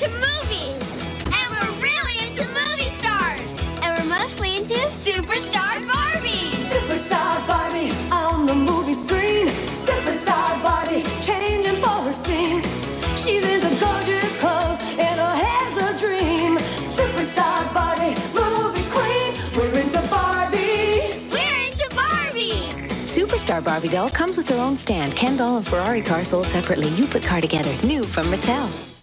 into movies. And we're really into movie stars. And we're mostly into Superstar Barbie. Superstar Barbie on the movie screen. Superstar Barbie changing for her scene. She's into gorgeous clothes and her hair's a dream. Superstar Barbie, movie queen. We're into Barbie. We're into Barbie. Superstar Barbie doll comes with her own stand, Ken doll and Ferrari car sold separately. You put car together. New from Mattel.